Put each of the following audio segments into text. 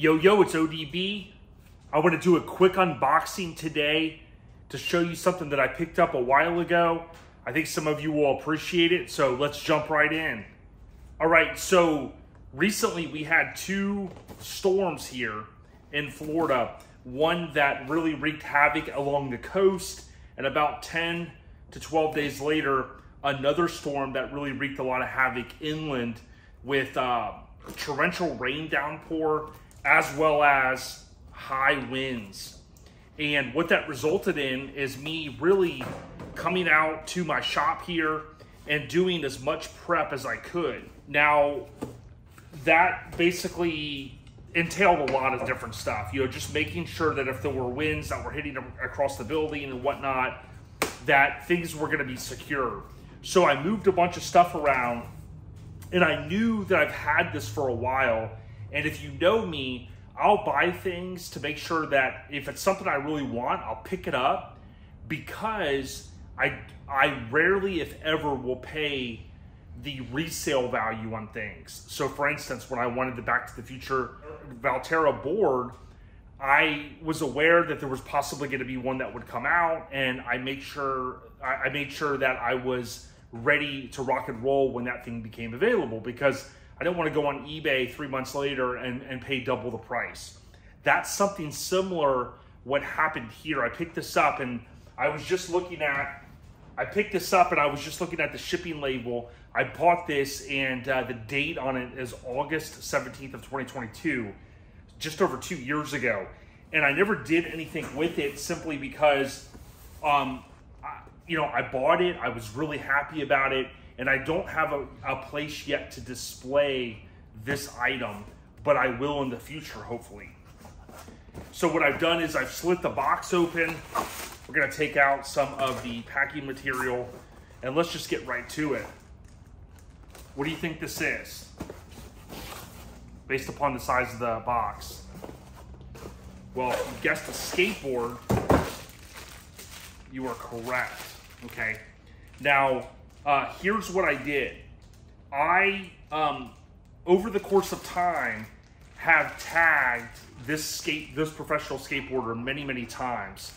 Yo, yo, it's ODB. I want to do a quick unboxing today to show you something that I picked up a while ago. I think some of you will appreciate it, so let's jump right in. All right, so recently we had two storms here in Florida. One that really wreaked havoc along the coast, and about 10 to 12 days later, another storm that really wreaked a lot of havoc inland with uh, torrential rain downpour as well as high winds. And what that resulted in is me really coming out to my shop here and doing as much prep as I could. Now, that basically entailed a lot of different stuff. You know, just making sure that if there were winds that were hitting across the building and whatnot, that things were going to be secure. So I moved a bunch of stuff around and I knew that I've had this for a while and if you know me, I'll buy things to make sure that if it's something I really want, I'll pick it up because I I rarely, if ever, will pay the resale value on things. So, for instance, when I wanted the Back to the Future Valterra board, I was aware that there was possibly going to be one that would come out, and I made sure I made sure that I was ready to rock and roll when that thing became available because I don't want to go on eBay three months later and, and pay double the price. That's something similar what happened here. I picked this up and I was just looking at, I picked this up and I was just looking at the shipping label. I bought this and uh, the date on it is August 17th of 2022, just over two years ago. And I never did anything with it simply because, um, I, you know, I bought it. I was really happy about it and I don't have a, a place yet to display this item, but I will in the future, hopefully. So what I've done is I've slit the box open. We're gonna take out some of the packing material and let's just get right to it. What do you think this is? Based upon the size of the box. Well, you guessed a skateboard. You are correct, okay? Now, uh, here's what I did. I, um, over the course of time, have tagged this skate, this professional skateboarder many, many times.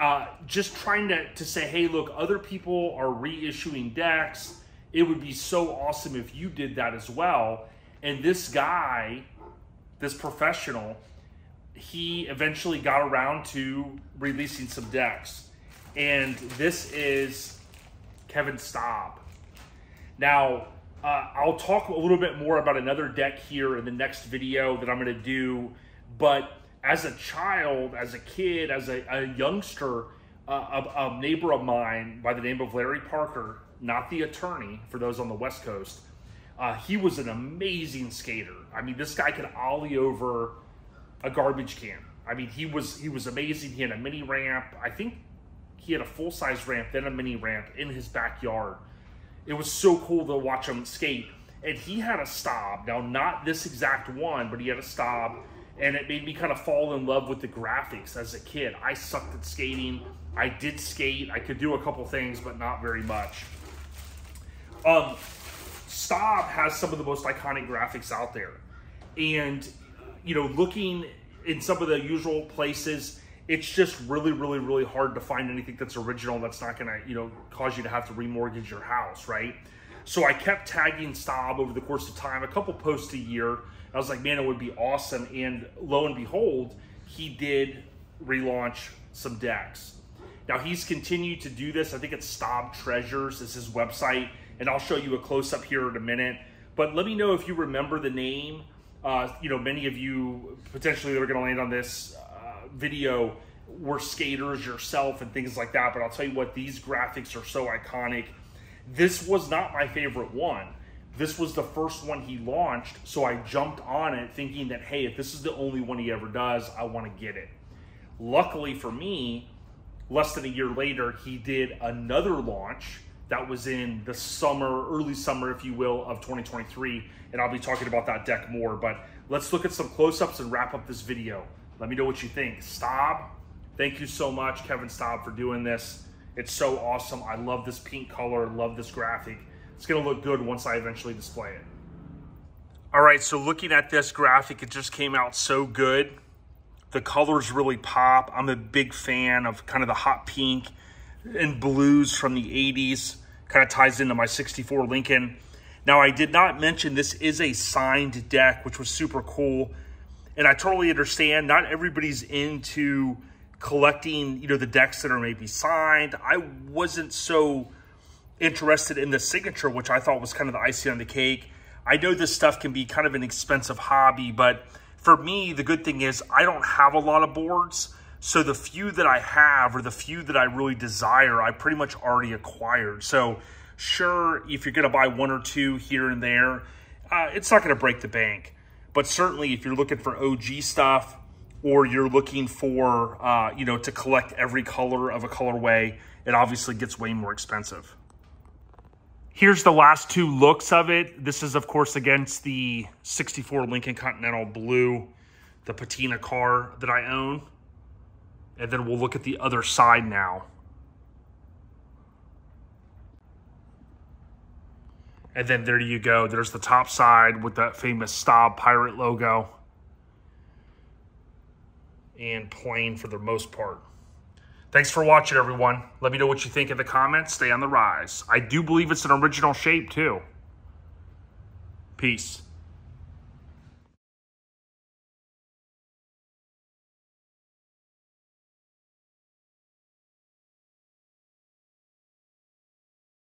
Uh, just trying to, to say, hey, look, other people are reissuing decks. It would be so awesome if you did that as well. And this guy, this professional, he eventually got around to releasing some decks. And this is Kevin Staab. Now, uh, I'll talk a little bit more about another deck here in the next video that I'm going to do. But as a child, as a kid, as a, a youngster, uh, a, a, neighbor of mine by the name of Larry Parker, not the attorney for those on the West Coast, uh, he was an amazing skater. I mean, this guy could ollie over a garbage can. I mean, he was he was amazing. He had a mini ramp. I think he had a full size ramp, then a mini ramp in his backyard. It was so cool to watch him skate. And he had a Staab. Now, not this exact one, but he had a Staab. And it made me kind of fall in love with the graphics as a kid. I sucked at skating. I did skate. I could do a couple things, but not very much. Um, Staab has some of the most iconic graphics out there. And, you know, looking in some of the usual places, it's just really, really, really hard to find anything that's original that's not gonna, you know, cause you to have to remortgage your house, right? So I kept tagging Staab over the course of time, a couple posts a year. I was like, man, it would be awesome. And lo and behold, he did relaunch some decks. Now he's continued to do this. I think it's Staab Treasures is his website, and I'll show you a close up here in a minute. But let me know if you remember the name. Uh, you know, many of you potentially that are going to land on this video were skaters yourself and things like that. But I'll tell you what, these graphics are so iconic. This was not my favorite one. This was the first one he launched, so I jumped on it thinking that, hey, if this is the only one he ever does, I want to get it. Luckily for me, less than a year later, he did another launch that was in the summer, early summer, if you will, of 2023. And I'll be talking about that deck more. But let's look at some close ups and wrap up this video. Let me know what you think. Staab, thank you so much, Kevin Staab, for doing this. It's so awesome. I love this pink color, love this graphic. It's gonna look good once I eventually display it. All right, so looking at this graphic, it just came out so good. The colors really pop. I'm a big fan of kind of the hot pink and blues from the 80s. Kind of ties into my 64 Lincoln. Now, I did not mention this is a signed deck, which was super cool. And I totally understand not everybody's into collecting, you know, the decks that are maybe signed. I wasn't so interested in the signature, which I thought was kind of the icing on the cake. I know this stuff can be kind of an expensive hobby, but for me, the good thing is I don't have a lot of boards. So the few that I have or the few that I really desire, I pretty much already acquired. So sure, if you're going to buy one or two here and there, uh, it's not going to break the bank. But certainly if you're looking for OG stuff or you're looking for, uh, you know, to collect every color of a colorway, it obviously gets way more expensive. Here's the last two looks of it. This is, of course, against the 64 Lincoln Continental Blue, the patina car that I own. And then we'll look at the other side now. And then there you go. There's the top side with that famous Staab Pirate logo. And plain for the most part. Thanks for watching, everyone. Let me know what you think in the comments. Stay on the rise. I do believe it's an original shape, too. Peace.